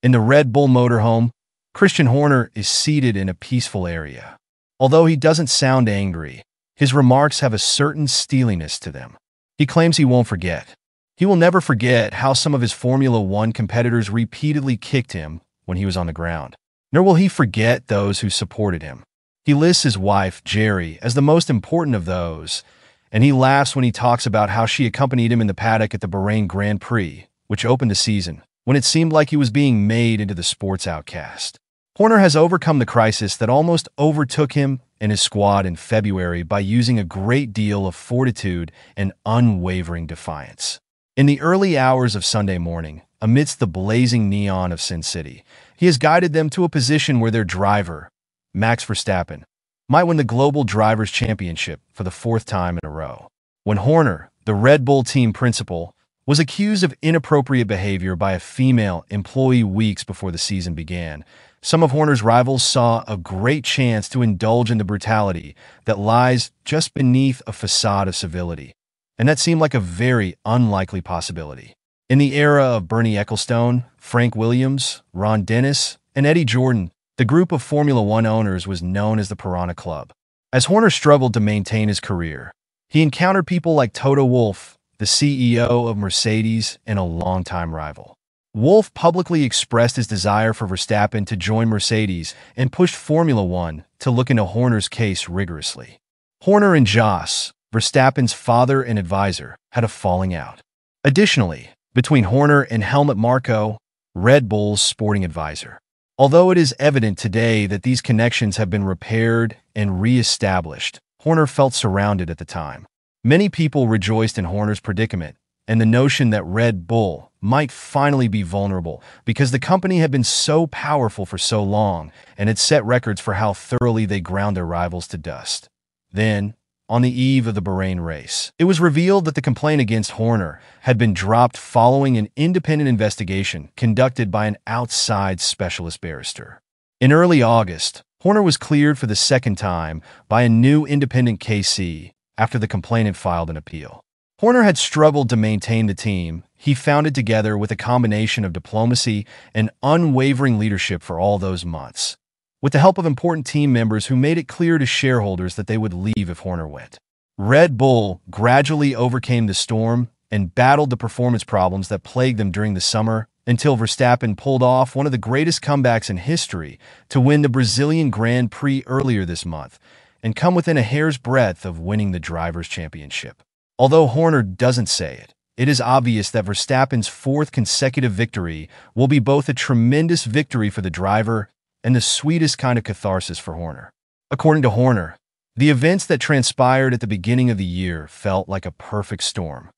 In the Red Bull motorhome, Christian Horner is seated in a peaceful area. Although he doesn't sound angry, his remarks have a certain steeliness to them. He claims he won't forget. He will never forget how some of his Formula One competitors repeatedly kicked him when he was on the ground. Nor will he forget those who supported him. He lists his wife, Geri, as the most important of those, and he laughs when he talks about how she accompanied him in the paddock at the Bahrain Grand Prix, which opened the season, when it seemed like he was being made into the sports outcast. Horner has overcome the crisis that almost overtook him and his squad in February by using a great deal of fortitude and unwavering defiance. In the early hours of Sunday morning, amidst the blazing neon of Sin City, he has guided them to a position where their driver, Max Verstappen, might win the Global Drivers' Championship for the fourth time in a row. When Horner, the Red Bull team principal, was accused of inappropriate behavior by a female employee weeks before the season began, some of Horner's rivals saw a great chance to indulge in the brutality that lies just beneath a facade of civility. And that seemed like a very unlikely possibility. In the era of Bernie Ecclestone, Frank Williams, Ron Dennis, and Eddie Jordan, the group of Formula One owners was known as the Piranha Club. As Horner struggled to maintain his career, he encountered people like Toto Wolff, the CEO of Mercedes and a longtime rival. Wolff publicly expressed his desire for Verstappen to join Mercedes and pushed Formula One to look into Horner's case rigorously. Horner and Jos, Verstappen's father and advisor, had a falling out. Additionally, between Horner and Helmut Marko, Red Bull's sporting advisor. Although it is evident today that these connections have been repaired and re-established, Horner felt surrounded at the time. Many people rejoiced in Horner's predicament and the notion that Red Bull might finally be vulnerable because the company had been so powerful for so long and had set records for how thoroughly they ground their rivals to dust. Then, on the eve of the Bahrain race. It was revealed that the complaint against Horner had been dropped following an independent investigation conducted by an outside specialist barrister. In early August, Horner was cleared for the second time by a new independent KC after the complainant filed an appeal. Horner had struggled to maintain the team he founded together with a combination of diplomacy and unwavering leadership for all those months with the help of important team members who made it clear to shareholders that they would leave if Horner went. Red Bull gradually overcame the storm and battled the performance problems that plagued them during the summer until Verstappen pulled off one of the greatest comebacks in history to win the Brazilian Grand Prix earlier this month and come within a hair's breadth of winning the Drivers' Championship. Although Horner doesn't say it, it is obvious that Verstappen's fourth consecutive victory will be both a tremendous victory for the driver and the sweetest kind of catharsis for Horner. According to Horner, the events that transpired at the beginning of the year felt like a perfect storm.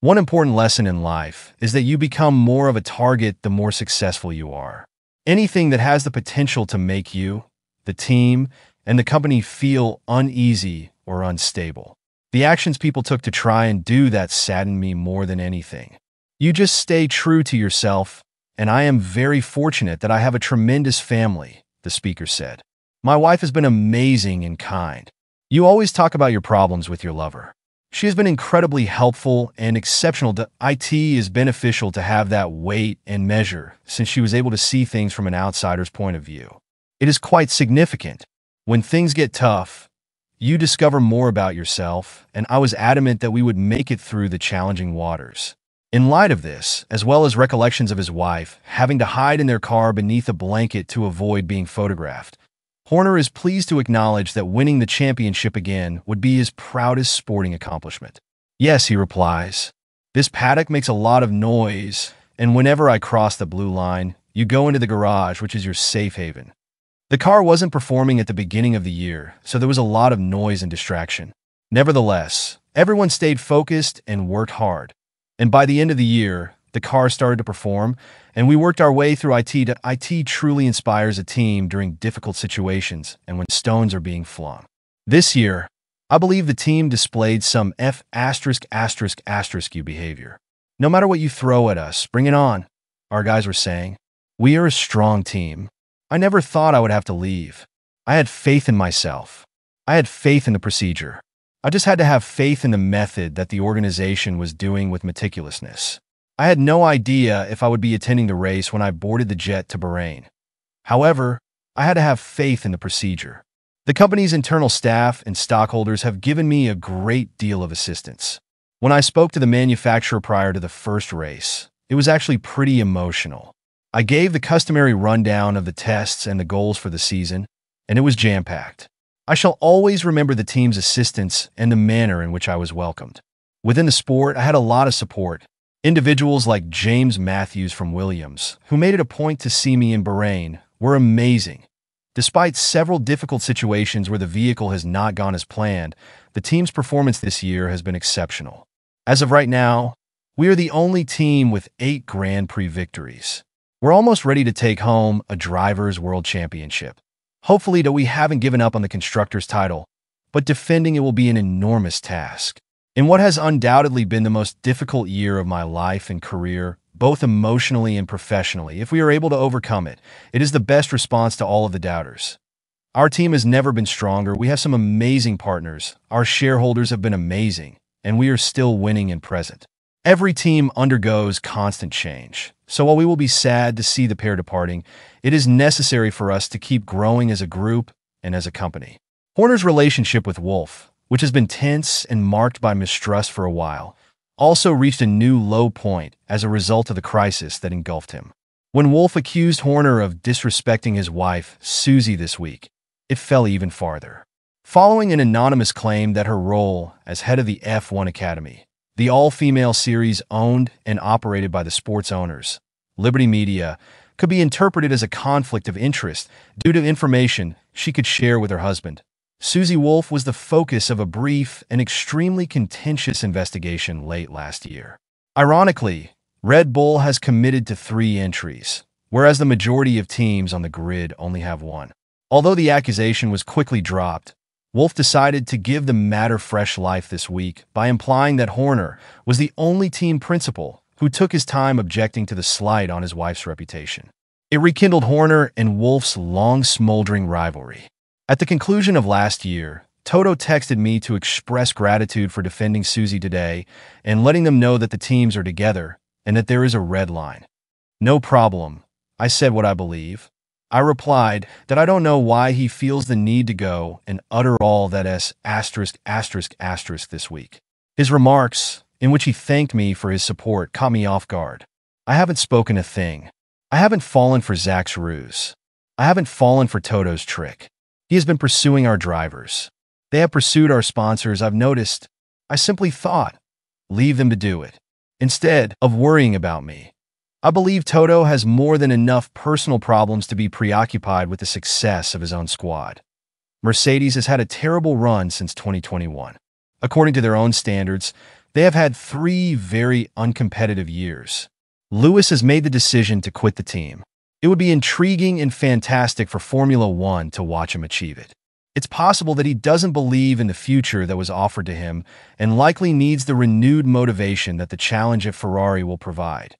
One important lesson in life is that you become more of a target the more successful you are. Anything that has the potential to make you, the team, and the company feel uneasy or unstable. The actions people took to try and do that saddened me more than anything. You just stay true to yourself and I am very fortunate that I have a tremendous family, the speaker said. My wife has been amazing and kind. You always talk about your problems with your lover. She has been incredibly helpful and exceptional. IT is beneficial to have that weight and measure since she was able to see things from an outsider's point of view. It is quite significant. When things get tough, you discover more about yourself, and I was adamant that we would make it through the challenging waters. In light of this, as well as recollections of his wife having to hide in their car beneath a blanket to avoid being photographed, Horner is pleased to acknowledge that winning the championship again would be his proudest sporting accomplishment. Yes, he replies. This paddock makes a lot of noise, and whenever I cross the blue line, you go into the garage, which is your safe haven. The car wasn't performing at the beginning of the year, so there was a lot of noise and distraction. Nevertheless, everyone stayed focused and worked hard. And by the end of the year, the car started to perform, and we worked our way through IT. To, IT truly inspires a team during difficult situations and when stones are being flung. This year, I believe the team displayed some F asterisk asterisk asterisk you behavior. No matter what you throw at us, bring it on, our guys were saying. We are a strong team. I never thought I would have to leave. I had faith in myself. I had faith in the procedure. I just had to have faith in the method that the organization was doing with meticulousness. I had no idea if I would be attending the race when I boarded the jet to Bahrain. However, I had to have faith in the procedure. The company's internal staff and stockholders have given me a great deal of assistance. When I spoke to the manufacturer prior to the first race, it was actually pretty emotional. I gave the customary rundown of the tests and the goals for the season, and it was jam-packed. I shall always remember the team's assistance and the manner in which I was welcomed. Within the sport, I had a lot of support. Individuals like James Matthews from Williams, who made it a point to see me in Bahrain, were amazing. Despite several difficult situations where the vehicle has not gone as planned, the team's performance this year has been exceptional. As of right now, we are the only team with eight Grand Prix victories. We're almost ready to take home a Drivers' World Championship. Hopefully that we haven't given up on the Constructors' title, but defending it will be an enormous task. In what has undoubtedly been the most difficult year of my life and career, both emotionally and professionally, if we are able to overcome it, it is the best response to all of the doubters. Our team has never been stronger. We have some amazing partners. Our shareholders have been amazing, and we are still winning in present. Every team undergoes constant change. So while we will be sad to see the pair departing, it is necessary for us to keep growing as a group and as a company. Horner's relationship with Wolff, which has been tense and marked by mistrust for a while, also reached a new low point as a result of the crisis that engulfed him. When Wolff accused Horner of disrespecting his wife, Susie, this week, it fell even farther. Following an anonymous claim that her role as head of the F1 Academy, the all-female series owned and operated by the sports owners, Liberty Media, could be interpreted as a conflict of interest due to information she could share with her husband, Susie Wolff was the focus of a brief and extremely contentious investigation late last year. Ironically, Red Bull has committed to three entries, whereas the majority of teams on the grid only have one. Although the accusation was quickly dropped, Wolff decided to give the matter fresh life this week by implying that Horner was the only team principal who took his time objecting to the slight on his wife's reputation. It rekindled Horner and Wolff's long smoldering rivalry. At the conclusion of last year, Toto texted me to express gratitude for defending Susie today and letting them know that the teams are together and that there is a red line. No problem. I said what I believe. I replied that I don't know why he feels the need to go and utter all that s asterisk asterisk asterisk this week. His remarks, in which he thanked me for his support, caught me off guard. I haven't spoken a thing. I haven't fallen for Zak's ruse. I haven't fallen for Toto's trick. He has been pursuing our drivers. They have pursued our sponsors, I've noticed. I simply thought, leave them to do it, instead of worrying about me. I believe Toto has more than enough personal problems to be preoccupied with the success of his own squad. Mercedes has had a terrible run since 2021. According to their own standards, they have had three very uncompetitive years. Lewis has made the decision to quit the team. It would be intriguing and fantastic for Formula One to watch him achieve it. It's possible that he doesn't believe in the future that was offered to him and likely needs the renewed motivation that the challenge at Ferrari will provide.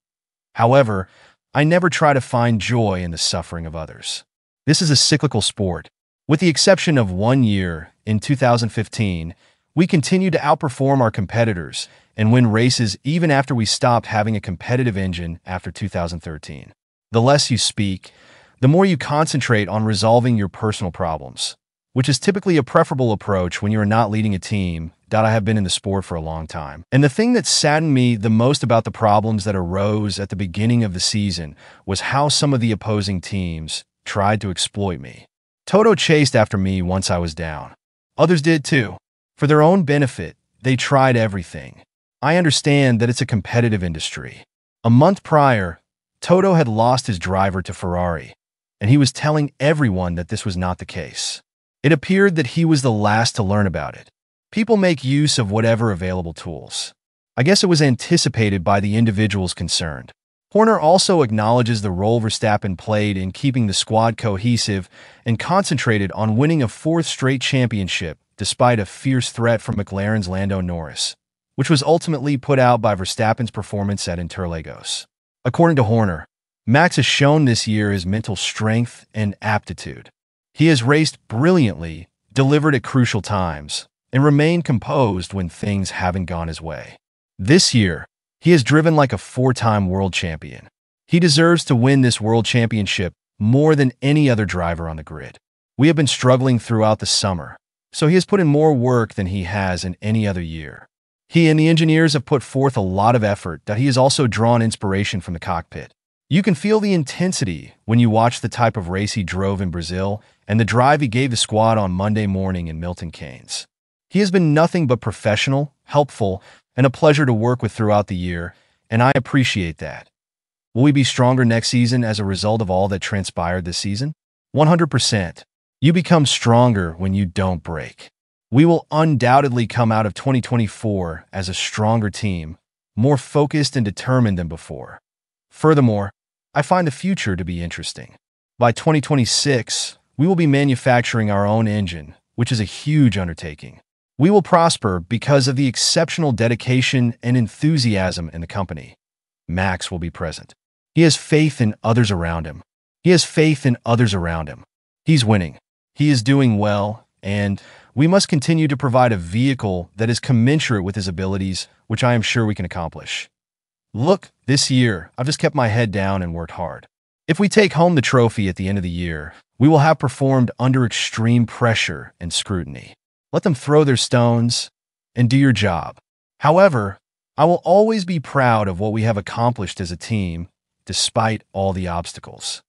However, I never try to find joy in the suffering of others. This is a cyclical sport. With the exception of one year, in 2015, we continued to outperform our competitors and win races even after we stopped having a competitive engine after 2013. The less you speak, the more you concentrate on resolving your personal problems, which is typically a preferable approach when you are not leading a team that I have been in the sport for a long time. And the thing that saddened me the most about the problems that arose at the beginning of the season was how some of the opposing teams tried to exploit me. Toto chased after me once I was down. Others did too. For their own benefit, they tried everything. I understand that it's a competitive industry. A month prior, Toto had lost his driver to Ferrari, and he was telling everyone that this was not the case. It appeared that he was the last to learn about it. People make use of whatever available tools. I guess it was anticipated by the individuals concerned. Horner also acknowledges the role Verstappen played in keeping the squad cohesive and concentrated on winning a fourth straight championship despite a fierce threat from McLaren's Lando Norris, which was ultimately put out by Verstappen's performance at Interlagos. According to Horner, Max has shown this year his mental strength and aptitude. He has raced brilliantly, delivered at crucial times, and remain composed when things haven't gone his way. This year, He has driven like a four-time world champion. He deserves to win this world championship more than any other driver on the grid. We have been struggling throughout the summer, so he has put in more work than he has in any other year. He and the engineers have put forth a lot of effort that he has also drawn inspiration from the cockpit. You can feel the intensity when you watch the type of race he drove in Brazil and the drive he gave the squad on Monday morning in Milton Keynes. He has been nothing but professional, helpful, and a pleasure to work with throughout the year, and I appreciate that. Will we be stronger next season as a result of all that transpired this season? 100%. You become stronger when you don't break. We will undoubtedly come out of 2024 as a stronger team, more focused and determined than before. Furthermore, I find the future to be interesting. By 2026, we will be manufacturing our own engine, which is a huge undertaking. We will prosper because of the exceptional dedication and enthusiasm in the company. Max will be present. He has faith in others around him. He has faith in others around him. He's winning. He is doing well, and we must continue to provide a vehicle that is commensurate with his abilities, which I am sure we can accomplish. Look, this year, I've just kept my head down and worked hard. If we take home the trophy at the end of the year, we will have performed under extreme pressure and scrutiny. Let them throw their stones and do your job. However, I will always be proud of what we have accomplished as a team despite all the obstacles.